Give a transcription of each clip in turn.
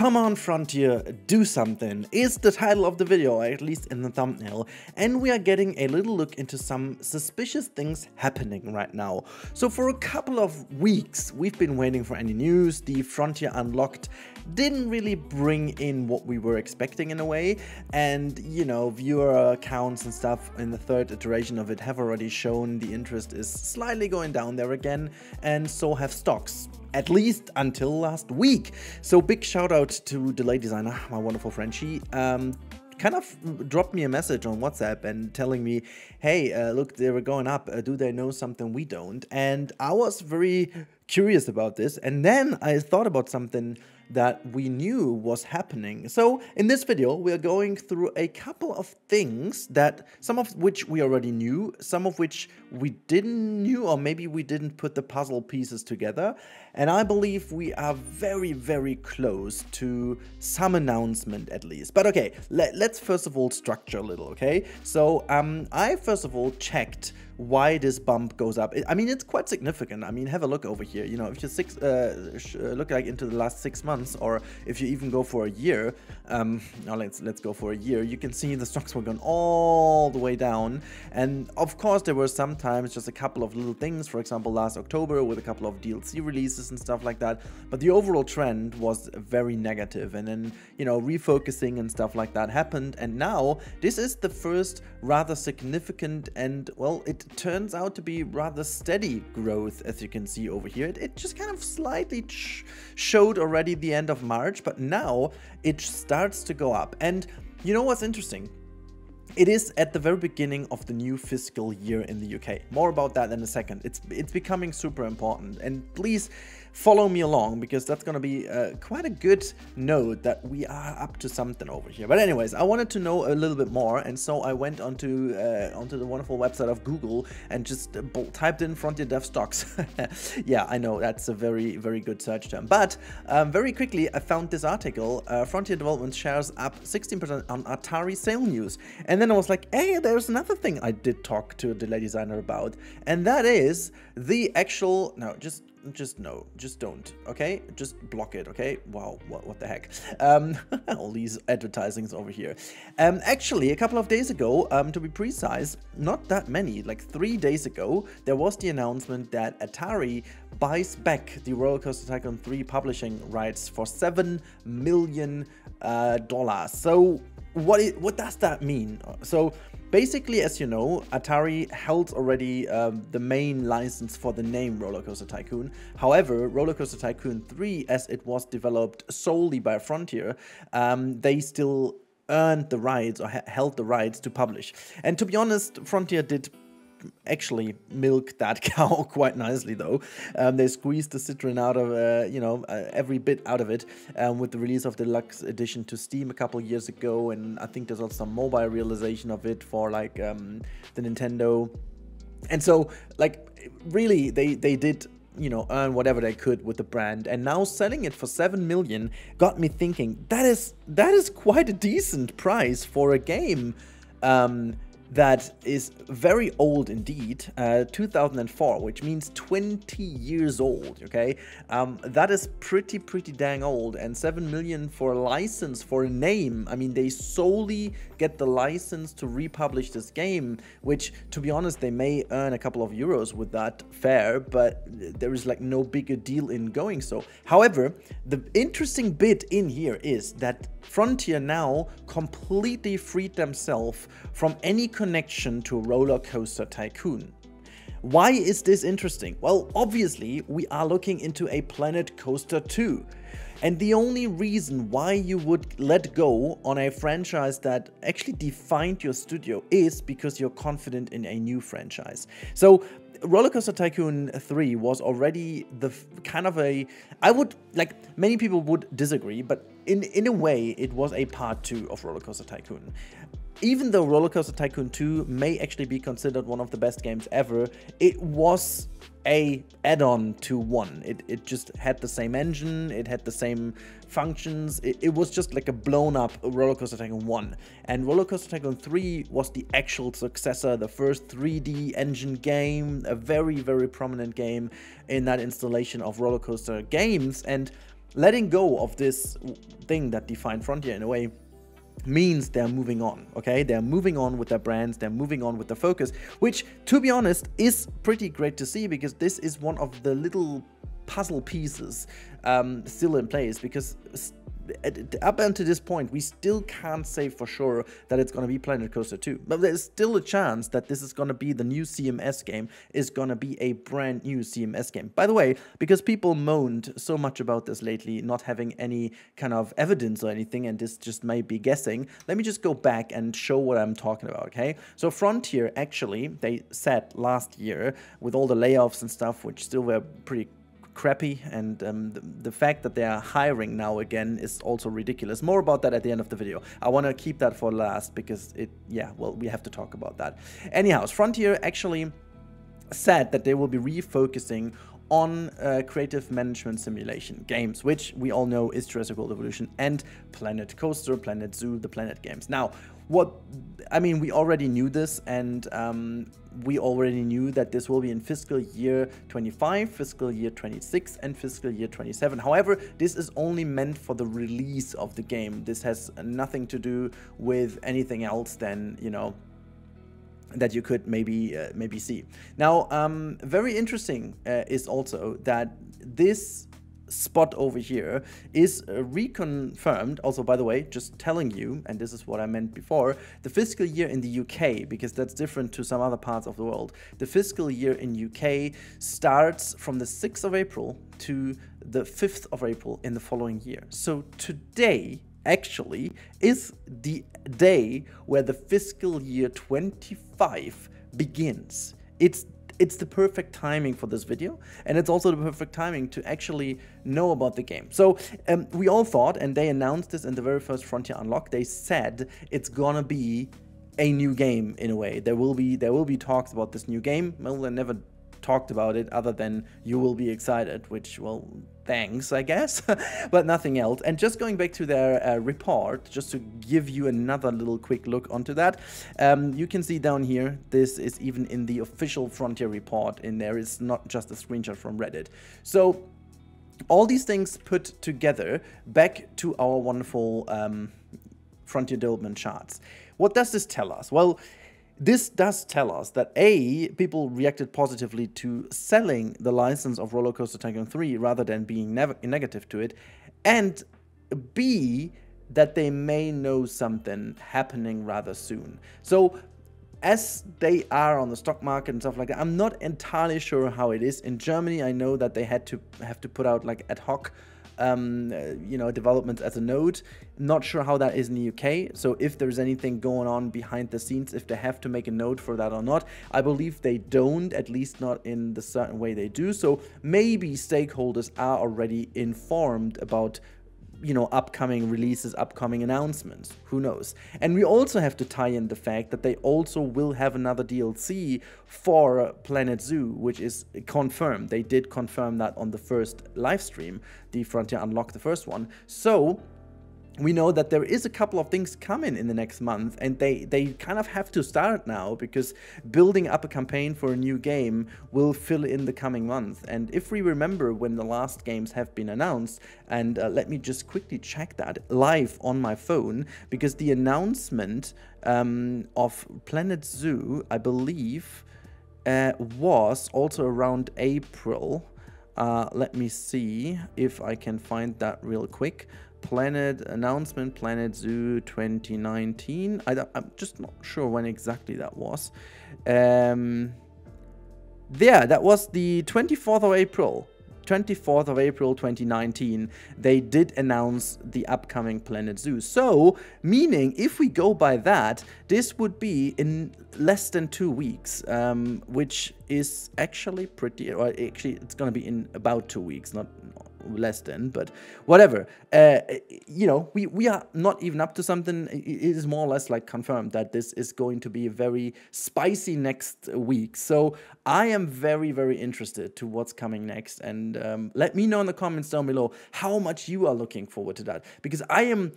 Come on Frontier, do something, is the title of the video, at least in the thumbnail, and we are getting a little look into some suspicious things happening right now. So for a couple of weeks, we've been waiting for any news, the Frontier Unlocked didn't really bring in what we were expecting in a way, and you know, viewer counts and stuff in the third iteration of it have already shown the interest is slightly going down there again, and so have stocks at least until last week. So big shout out to Delay Designer, my wonderful friend. She um, kind of dropped me a message on WhatsApp and telling me, hey, uh, look, they were going up. Uh, do they know something we don't? And I was very curious about this. And then I thought about something that we knew was happening. So in this video, we are going through a couple of things that some of which we already knew, some of which we didn't knew, or maybe we didn't put the puzzle pieces together. And I believe we are very, very close to some announcement at least. But okay, let, us first of all structure a little, okay? So um, I first of all checked why this bump goes up. I mean, it's quite significant. I mean, have a look over here. You know, if you six uh, uh, look like into the last six months, or if you even go for a year, um, now let's let's go for a year. You can see the stocks were going all the way down, and of course there were sometimes just a couple of little things. For example, last October with a couple of DLC releases and stuff like that. But the overall trend was very negative, and then you know refocusing and stuff like that happened, and now this is the first rather significant and well it turns out to be rather steady growth, as you can see over here. It, it just kind of slightly showed already the end of March, but now it starts to go up. And you know what's interesting? It is at the very beginning of the new fiscal year in the UK. More about that in a second. It's it's becoming super important. And please follow me along because that's going to be uh, quite a good note that we are up to something over here. But anyways, I wanted to know a little bit more and so I went onto uh, onto the wonderful website of Google and just uh, typed in Frontier Dev stocks. yeah, I know that's a very very good search term. But um, very quickly I found this article, uh, Frontier Development shares up 16% on Atari sale news. And then I was like, hey, there's another thing I did talk to delay designer about and that is the actual, no, just just no, just don't, okay? Just block it, okay? Wow, what, what the heck? Um, all these advertisings over here. Um, actually, a couple of days ago, um, to be precise, not that many, like three days ago, there was the announcement that Atari buys back the Roller Coaster Tycoon 3 publishing rights for 7 million. Uh, dollars. So what, what does that mean? So Basically, as you know, Atari held already um, the main license for the name Rollercoaster Tycoon. However, Rollercoaster Tycoon 3, as it was developed solely by Frontier, um, they still earned the rights or held the rights to publish. And to be honest, Frontier did actually milk that cow quite nicely though. Um, they squeezed the Citroen out of, uh, you know, uh, every bit out of it um, with the release of the deluxe edition to Steam a couple years ago. And I think there's also some mobile realization of it for like um, the Nintendo. And so like really they, they did you know earn whatever they could with the brand and now selling it for 7 million got me thinking that is that is quite a decent price for a game um, that is very old indeed, uh, 2004, which means 20 years old, okay? Um, that is pretty, pretty dang old, and 7 million for a license, for a name. I mean, they solely get the license to republish this game, which, to be honest, they may earn a couple of euros with that, fair, but there is like no bigger deal in going so. However, the interesting bit in here is that Frontier now completely freed themselves from any connection to Roller Coaster Tycoon. Why is this interesting? Well, obviously, we are looking into a Planet Coaster 2. And the only reason why you would let go on a franchise that actually defined your studio is because you're confident in a new franchise. So Rollercoaster Tycoon 3 was already the kind of a I would like many people would disagree, but in in a way it was a part 2 of Rollercoaster Tycoon. Even though Rollercoaster Tycoon 2 may actually be considered one of the best games ever, it was a add-on to one. It, it just had the same engine, it had the same functions, it, it was just like a blown up Rollercoaster Tycoon 1. And Rollercoaster Tycoon 3 was the actual successor, the first 3D engine game, a very, very prominent game in that installation of rollercoaster games. And letting go of this thing that defined Frontier in a way means they're moving on okay? They're moving on with their brands they're moving on with their focus which to be honest is pretty great to see because this is one of the little puzzle pieces um, still in place because up until this point, we still can't say for sure that it's going to be Planet Coaster 2. But there's still a chance that this is going to be the new CMS game, is going to be a brand new CMS game. By the way, because people moaned so much about this lately, not having any kind of evidence or anything, and this just might be guessing, let me just go back and show what I'm talking about, okay? So Frontier, actually, they said last year, with all the layoffs and stuff, which still were pretty crappy and um, the, the, fact that they are hiring now again is also ridiculous. More about that at the end of the video. I want to keep that for last because it, yeah, well, we have to talk about that. Anyhow, Frontier actually said that they will be refocusing on uh, creative management simulation games, which we all know is Jurassic World Evolution and Planet Coaster, Planet Zoo, the Planet games. Now, what I mean, we already knew this, and um, we already knew that this will be in fiscal year 25, fiscal year 26, and fiscal year 27. However, this is only meant for the release of the game. This has nothing to do with anything else than, you know, that you could maybe uh, maybe see. Now, um, very interesting uh, is also that this spot over here is uh, reconfirmed. Also, by the way, just telling you, and this is what I meant before, the fiscal year in the UK, because that's different to some other parts of the world. The fiscal year in UK starts from the 6th of April to the 5th of April in the following year. So today, actually, is the day where the fiscal year 25 begins. It's it's the perfect timing for this video and it's also the perfect timing to actually know about the game. So um, we all thought, and they announced this in the very first Frontier Unlock, they said it's gonna be a new game in a way. There will be there will be talks about this new game. Well, they never talked about it other than you will be excited, which, well, thanks, I guess, but nothing else. And just going back to their uh, report, just to give you another little quick look onto that, um, you can see down here, this is even in the official Frontier report in there. It's not just a screenshot from Reddit. So all these things put together back to our wonderful um, Frontier development charts. What does this tell us? Well, this does tell us that A, people reacted positively to selling the license of Roller Coaster Tycoon 3 rather than being ne negative to it, and B, that they may know something happening rather soon. So, as they are on the stock market and stuff like that, I'm not entirely sure how it is. In Germany, I know that they had to have to put out like ad hoc um, you know, development as a node. Not sure how that is in the UK. So if there's anything going on behind the scenes, if they have to make a node for that or not, I believe they don't, at least not in the certain way they do. So maybe stakeholders are already informed about you know, upcoming releases, upcoming announcements. Who knows? And we also have to tie in the fact that they also will have another DLC for Planet Zoo, which is confirmed. They did confirm that on the first live stream, the Frontier Unlocked, the first one. So we know that there is a couple of things coming in the next month and they they kind of have to start now because building up a campaign for a new game will fill in the coming month and if we remember when the last games have been announced and uh, let me just quickly check that live on my phone because the announcement um, of planet zoo i believe uh, was also around april uh, let me see if I can find that real quick. Planet announcement, Planet Zoo 2019. I am just not sure when exactly that was. Um, there, that was the 24th of April. 24th of April 2019, they did announce the upcoming Planet Zoo. So, meaning if we go by that, this would be in less than two weeks, um, which is actually pretty, or actually it's going to be in about two weeks, not less than, but whatever. Uh, you know, we, we are not even up to something. It is more or less like confirmed that this is going to be a very spicy next week. So I am very, very interested to what's coming next. And um, let me know in the comments down below how much you are looking forward to that. Because I am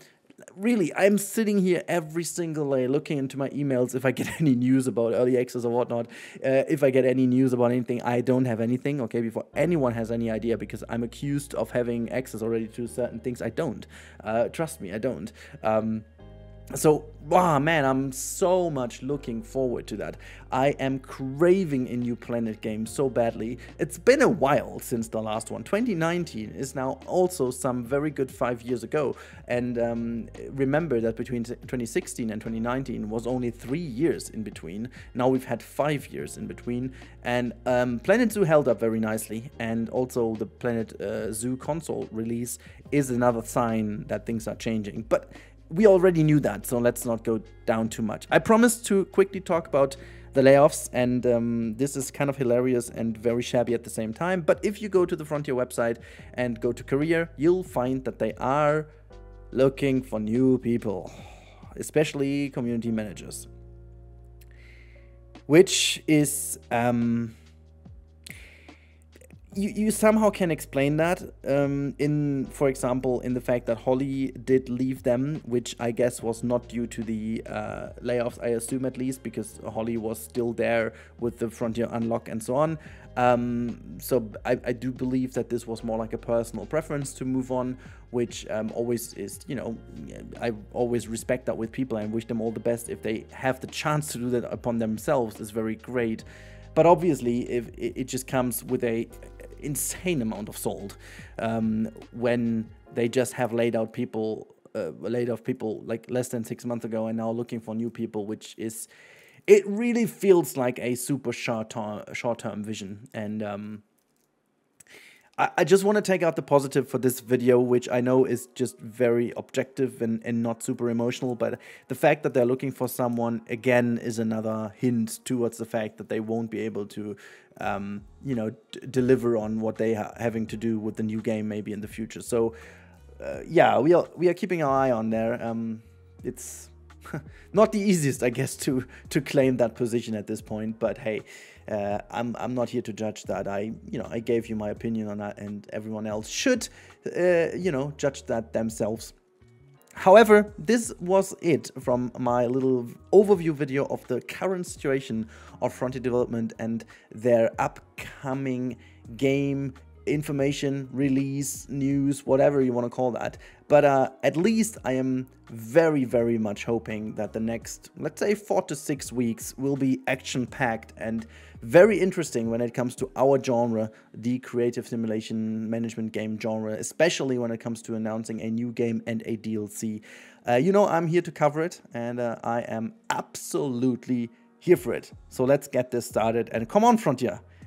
really, I'm sitting here every single day looking into my emails if I get any news about early access or whatnot. Uh, if I get any news about anything, I don't have anything, okay, before anyone has any idea because I'm accused of having access already to certain things. I don't. Uh, trust me, I don't. Um, so wow man i'm so much looking forward to that. I am craving a new planet game so badly. It's been a while since the last one. 2019 is now also some very good five years ago. And um, remember that between 2016 and 2019 was only three years in between. Now we've had five years in between. And um, planet zoo held up very nicely. And also the planet uh, zoo console release is another sign that things are changing. But we already knew that, so let's not go down too much. I promised to quickly talk about the layoffs, and um, this is kind of hilarious and very shabby at the same time. But if you go to the Frontier website and go to career, you'll find that they are looking for new people, especially community managers, which is. Um, you, you somehow can explain that um, in, for example, in the fact that Holly did leave them, which I guess was not due to the uh, layoffs, I assume at least, because Holly was still there with the Frontier Unlock and so on. Um, so I, I, do believe that this was more like a personal preference to move on, which um, always is, you know, I always respect that with people and wish them all the best. If they have the chance to do that upon themselves, is very great. But obviously, if it just comes with a insane amount of salt um, when they just have laid out people, uh, laid off people like less than six months ago and now looking for new people, which is, it really feels like a super short term, short term vision. And um, I, I just want to take out the positive for this video, which I know is just very objective and, and not super emotional. But the fact that they're looking for someone again is another hint towards the fact that they won't be able to, um, you know, deliver on what they are having to do with the new game maybe in the future. So, uh, yeah, we are we are keeping our eye on there. Um, it's not the easiest, I guess, to to claim that position at this point. But hey, uh, I'm I'm not here to judge that. I you know I gave you my opinion on that, and everyone else should uh, you know judge that themselves. However, this was it from my little overview video of the current situation of Frontier Development and their upcoming game information, release, news, whatever you want to call that. But uh, at least I am very, very much hoping that the next, let's say, four to six weeks will be action packed and very interesting when it comes to our genre, the creative simulation management game genre, especially when it comes to announcing a new game and a DLC. Uh, you know, I'm here to cover it, and uh, I am absolutely here for it. So let's get this started. And come on, Frontier.